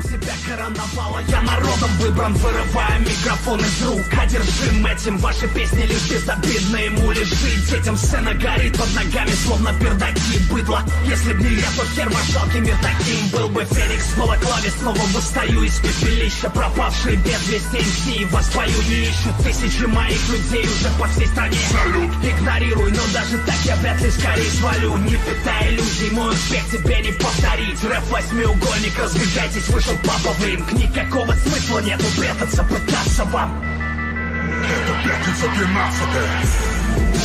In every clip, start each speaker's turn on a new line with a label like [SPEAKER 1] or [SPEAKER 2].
[SPEAKER 1] Сам себя короновала, я народом выбран Вырывая микрофон из рук. Одержим этим, ваши песни лишь безобидные муляжи Детям сцена горит под ногами, словно пердаки быдло. Если б не я, то хер ваш жалкий мир таким Был бы. Феникс, снова клаве, снова восстаю из пепелища. Пропавшие без вести МС, вас бою не ищут Тысячи моих людей уже по всей стране. Салют. Игнорируй, но даже так я вряд ли скорее свалю. Не питая иллюзий, мой успех тебе не повторить. Рэп восьмиугольник, разбегайтесь, вышел папа в ринг Никакого смысла нету прятаться, пытаться вам.
[SPEAKER 2] Это пятница 12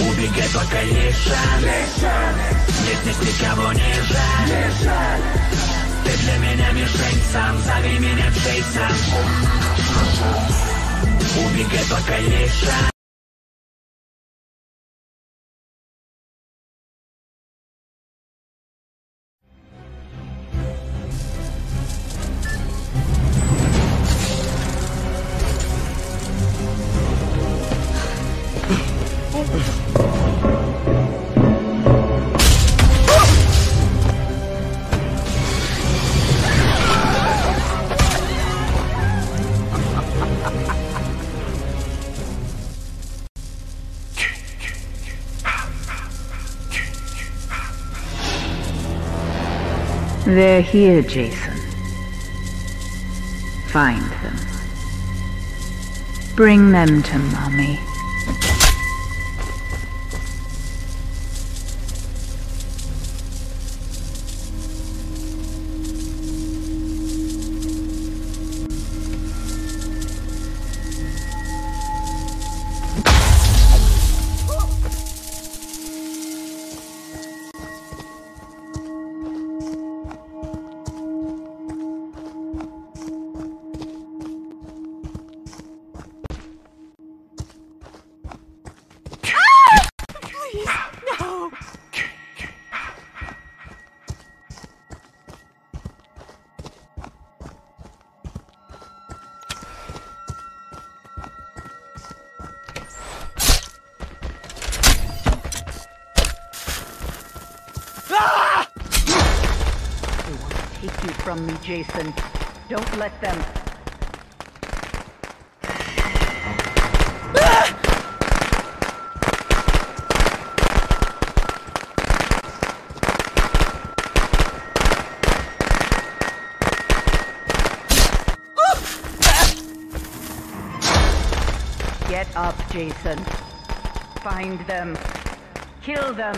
[SPEAKER 1] Убегай, пока есть шанс Мне здесь никого не жаль. Ты для меня мишень сам, зови меня Джейсон. Убегай, пока есть шанс
[SPEAKER 3] They're here, Jason. Find them. Bring them to Mommy. Jason. Don't let them. Get up, Jason. Find them. Kill them.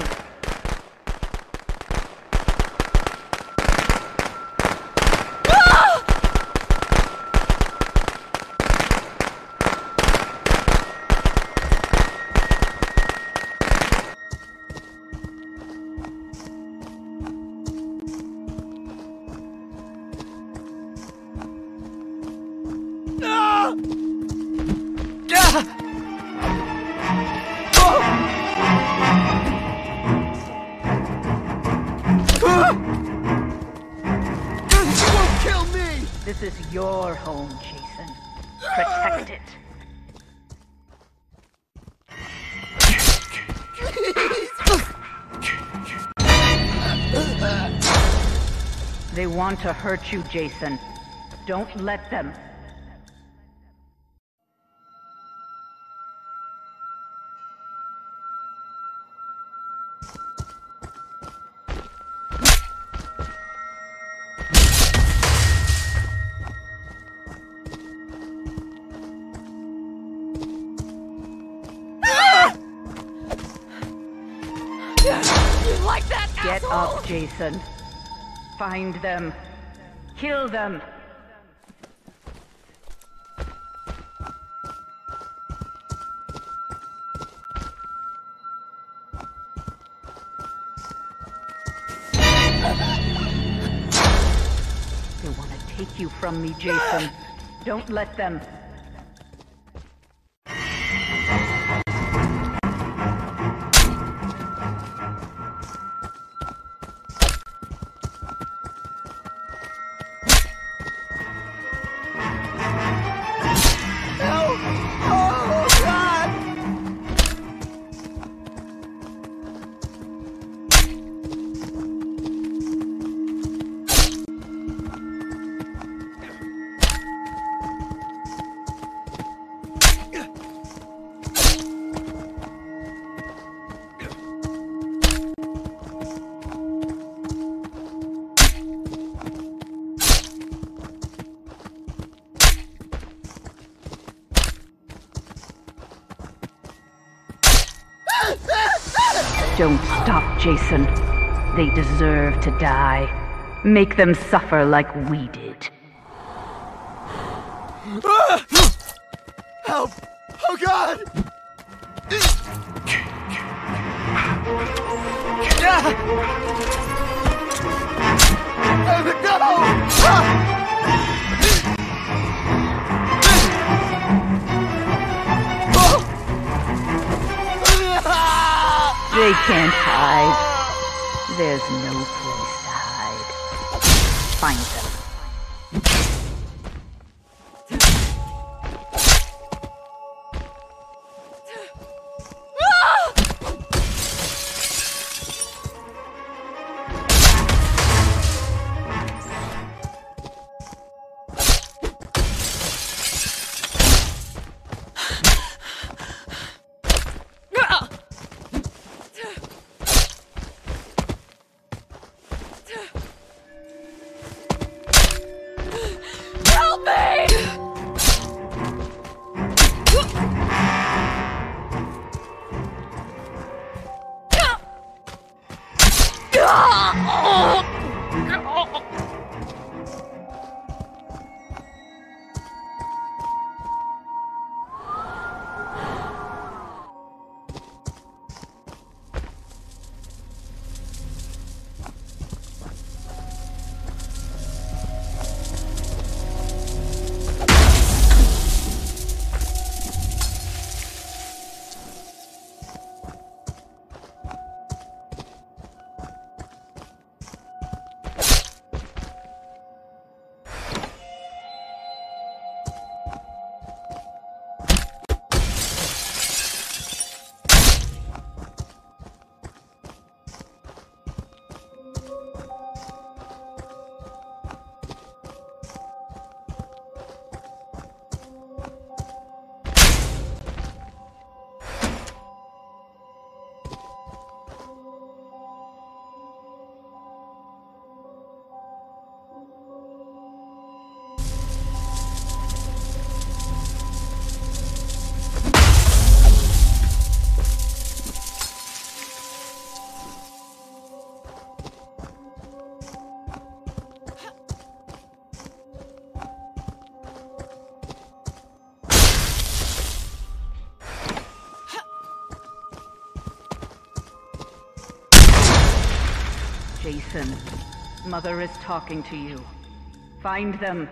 [SPEAKER 3] This is your home, Jason. Protect it. They want to hurt you, Jason. Don't let them.
[SPEAKER 4] You like that,
[SPEAKER 3] Get
[SPEAKER 4] asshole?
[SPEAKER 3] up, Jason. Find them. Kill them. They want to take you from me, Jason. Don't let them. Deserve to die. Make them suffer like we did.
[SPEAKER 4] Help! Oh God! Ah! No! Ah!
[SPEAKER 3] They can't hide. There's no place to hide. Find them. Jason, Mother is talking to you. Find them.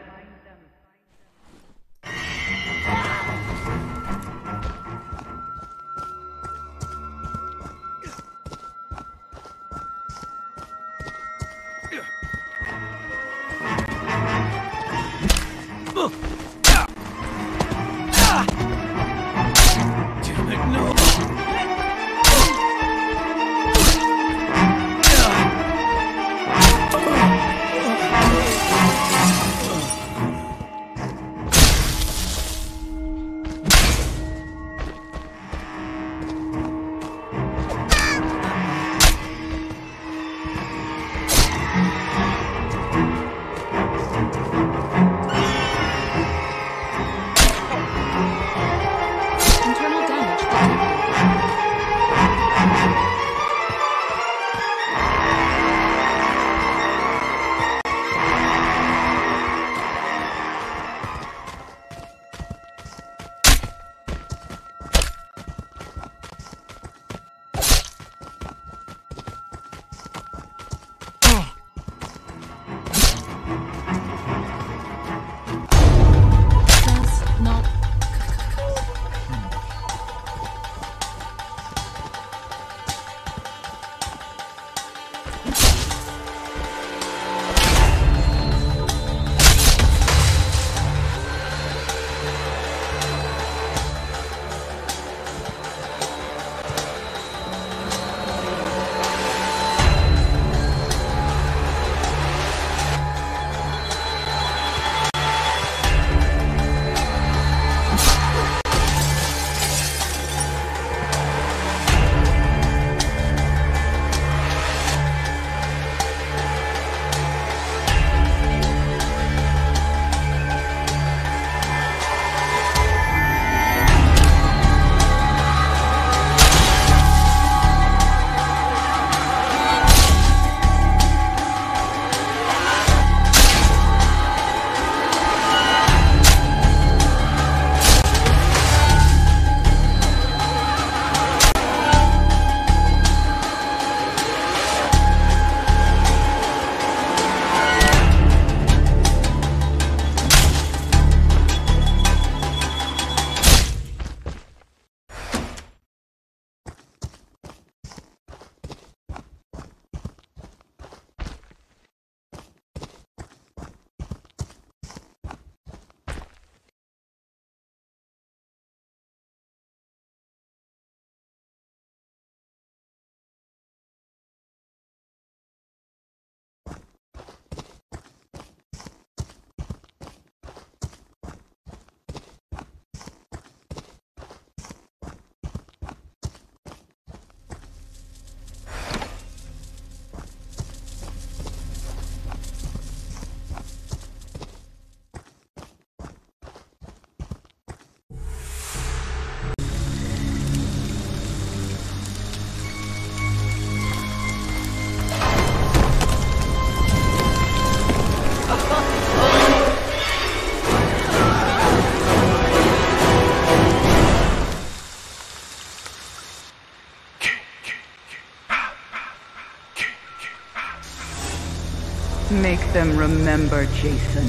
[SPEAKER 3] Make them remember, Jason.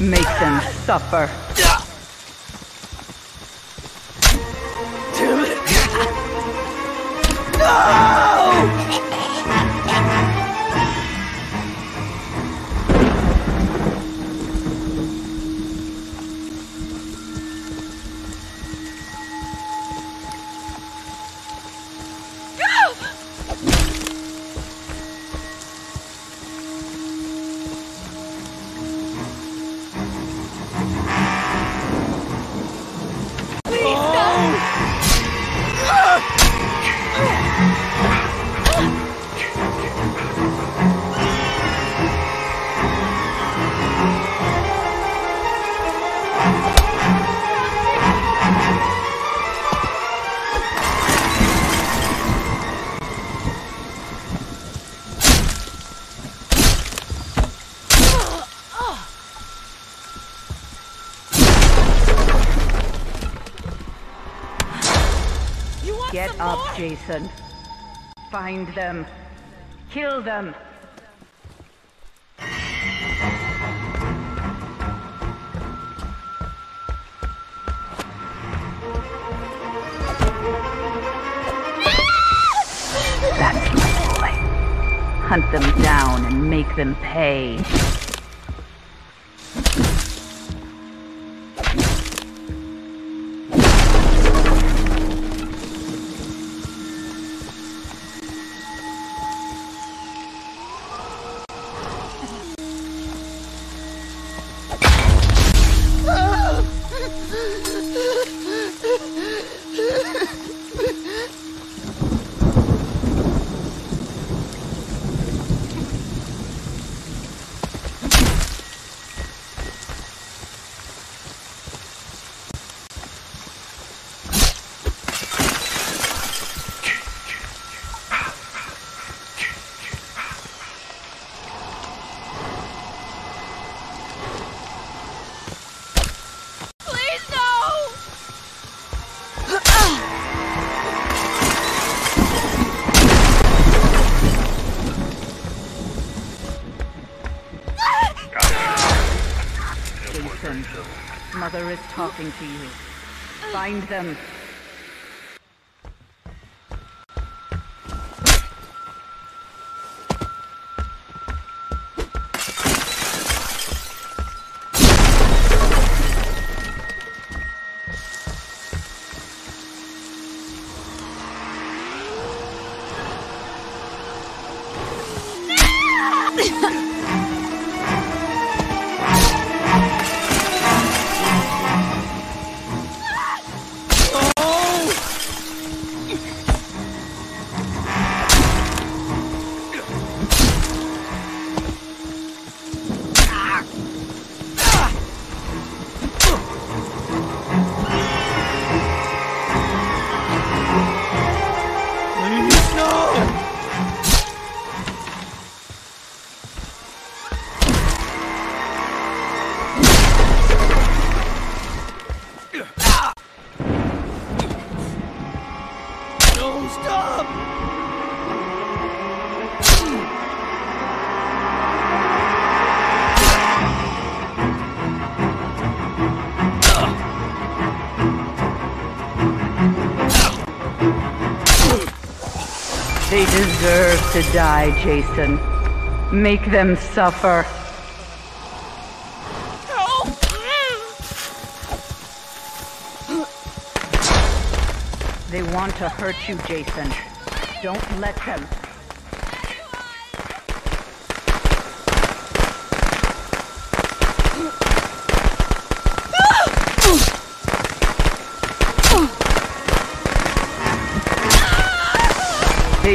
[SPEAKER 3] Make them suffer.
[SPEAKER 4] Damn it!
[SPEAKER 3] Get up? Jason. Find them. Kill them. That's my boy. Hunt them down and make them pay. Mother is talking to you. Find them. They deserve to die, Jason. Make them suffer. They want to hurt you, Jason. Don't let them.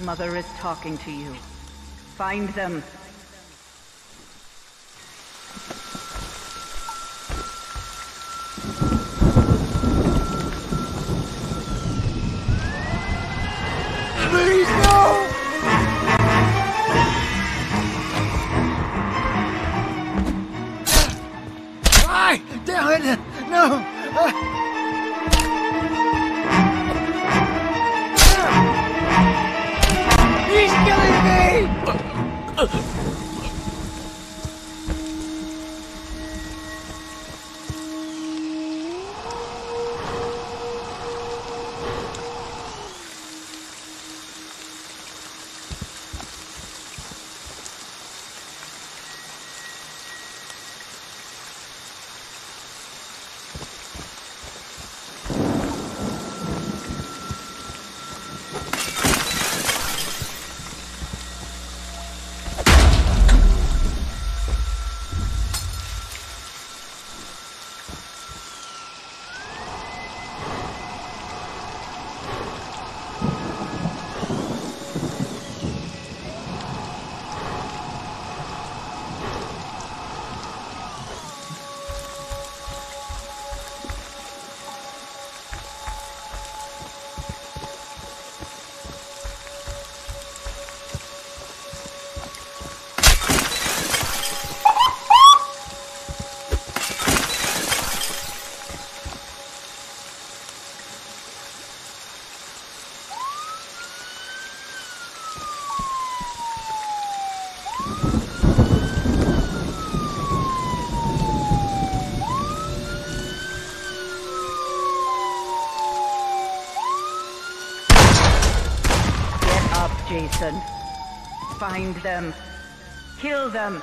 [SPEAKER 3] Mother is talking to you. Find them. Jason. Find them. Kill them.